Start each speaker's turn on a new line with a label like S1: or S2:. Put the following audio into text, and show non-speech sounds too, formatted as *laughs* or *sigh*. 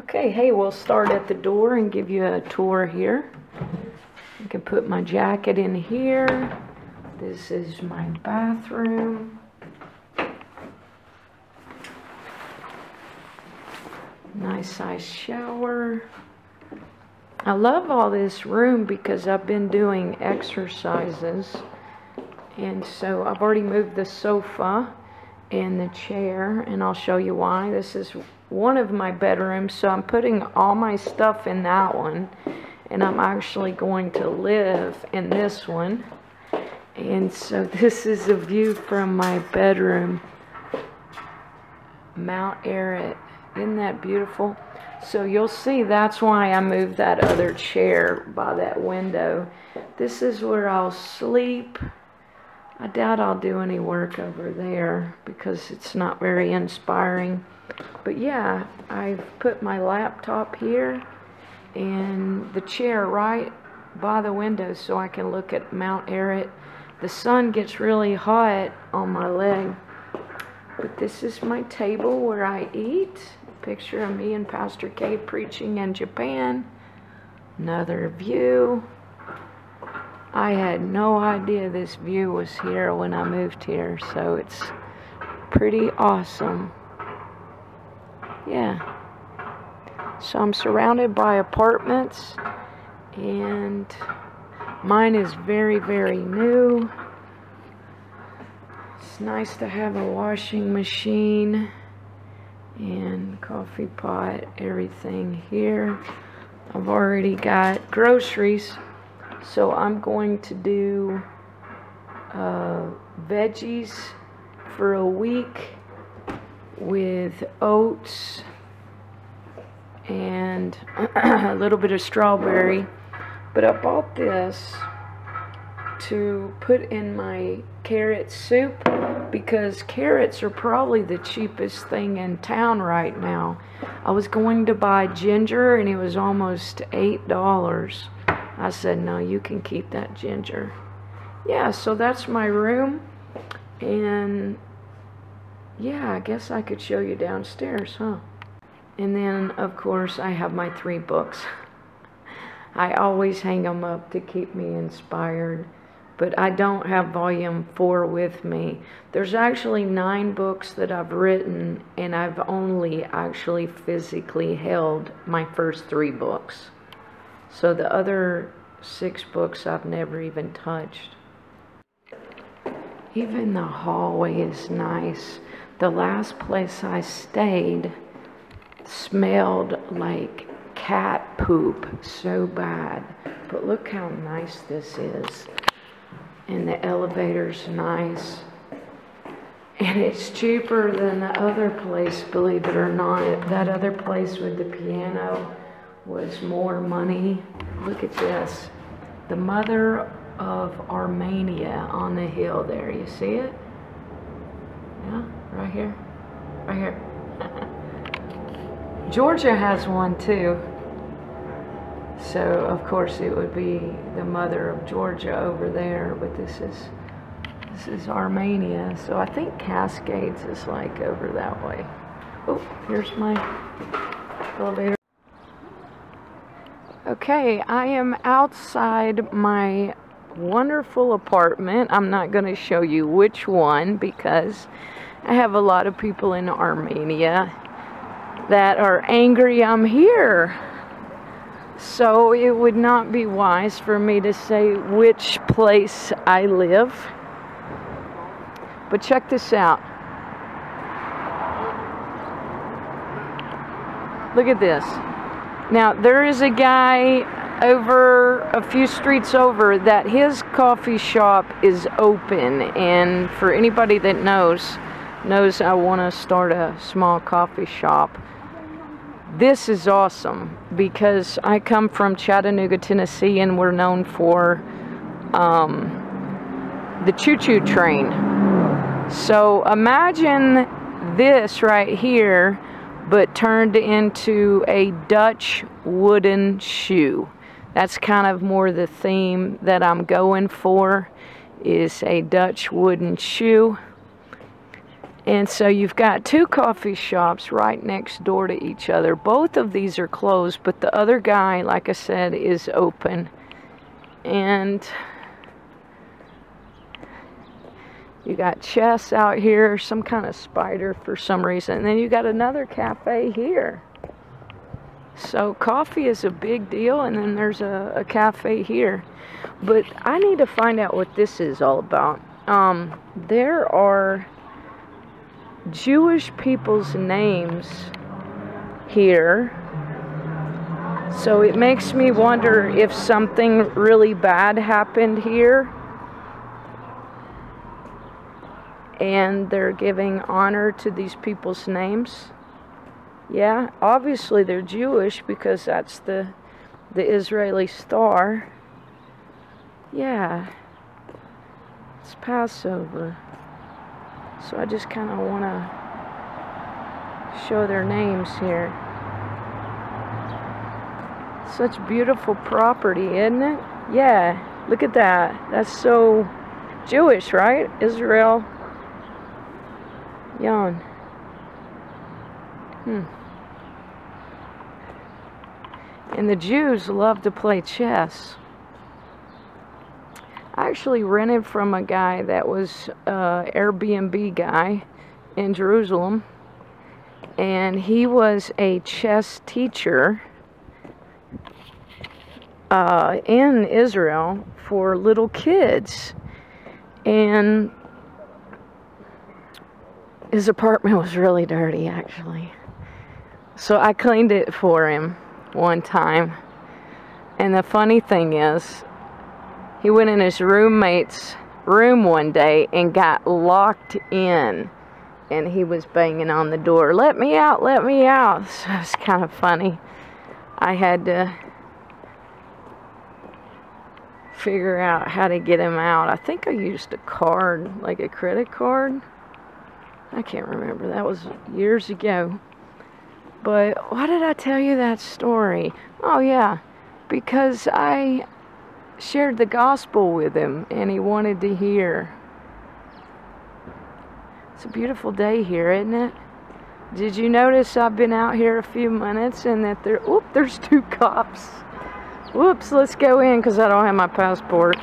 S1: Okay, hey, we'll start at the door and give you a tour here. I can put my jacket in here. This is my bathroom. Nice size shower. I love all this room because I've been doing exercises. And so I've already moved the sofa and the chair, and I'll show you why. This is one of my bedrooms, so I'm putting all my stuff in that one, and I'm actually going to live in this one. And so *laughs* this is a view from my bedroom, Mount Ararat. Isn't that beautiful? So you'll see that's why I moved that other chair by that window. This is where I'll sleep. I doubt I'll do any work over there because it's not very inspiring. But yeah, I've put my laptop here and the chair right by the window so I can look at Mount Ararat. The sun gets really hot on my leg. But this is my table where I eat. Picture of me and Pastor K preaching in Japan. Another view. I had no idea this view was here when I moved here, so it's pretty awesome. Yeah. So I'm surrounded by apartments, and mine is very, very new. It's nice to have a washing machine and coffee pot, everything here. I've already got groceries so I'm going to do uh, veggies for a week with oats and *clears throat* a little bit of strawberry. But I bought this to put in my carrot soup because carrots are probably the cheapest thing in town right now. I was going to buy ginger and it was almost $8. I said, no, you can keep that ginger. Yeah, so that's my room. And yeah, I guess I could show you downstairs, huh? And then, of course, I have my three books. *laughs* I always hang them up to keep me inspired. But I don't have volume four with me. There's actually nine books that I've written, and I've only actually physically held my first three books. So the other six books I've never even touched. Even the hallway is nice. The last place I stayed smelled like cat poop so bad. But look how nice this is. And the elevator's nice. And it's cheaper than the other place, believe it or not. That other place with the piano was more money. Look at this. The mother of Armenia on the hill there. You see it? Yeah, right here. Right here. *laughs* Georgia has one too. So, of course, it would be the mother of Georgia over there, but this is this is Armenia. So I think Cascades is like over that way. Oh, here's my elevator. Okay, I am outside my wonderful apartment. I'm not going to show you which one because I have a lot of people in Armenia that are angry I'm here. So it would not be wise for me to say which place I live. But check this out. Look at this. Now, there is a guy over a few streets over that his coffee shop is open. And for anybody that knows, knows I want to start a small coffee shop. This is awesome because I come from Chattanooga, Tennessee, and we're known for um, the choo choo train. So imagine this right here but turned into a Dutch wooden shoe. That's kind of more the theme that I'm going for is a Dutch wooden shoe. And so you've got two coffee shops right next door to each other. Both of these are closed, but the other guy, like I said, is open. And you got chess out here, some kind of spider for some reason. And then you got another cafe here. So coffee is a big deal, and then there's a, a cafe here. But I need to find out what this is all about. Um, there are Jewish people's names here. So it makes me wonder if something really bad happened here. And they're giving honor to these people's names. Yeah, obviously they're Jewish because that's the the Israeli star. Yeah. It's Passover. So I just kind of want to show their names here. Such beautiful property, isn't it? Yeah, look at that. That's so Jewish, right? Israel. Yon. Hmm. And the Jews love to play chess. I actually rented from a guy that was uh, Airbnb guy in Jerusalem. And he was a chess teacher uh, in Israel for little kids. And his apartment was really dirty, actually. So I cleaned it for him one time. And the funny thing is, he went in his roommate's room one day and got locked in. And he was banging on the door, let me out, let me out. *laughs* So it's kind of funny. I had to figure out how to get him out. I think I used a card, like a credit card. I can't remember. That was years ago. But why did I tell you that story? Oh, yeah, because I shared the gospel with him and he wanted to hear. It's a beautiful day here, isn't it? Did you notice I've been out here a few minutes and that there, whoop, there's two cops. Whoops, let's go in because I don't have my passport.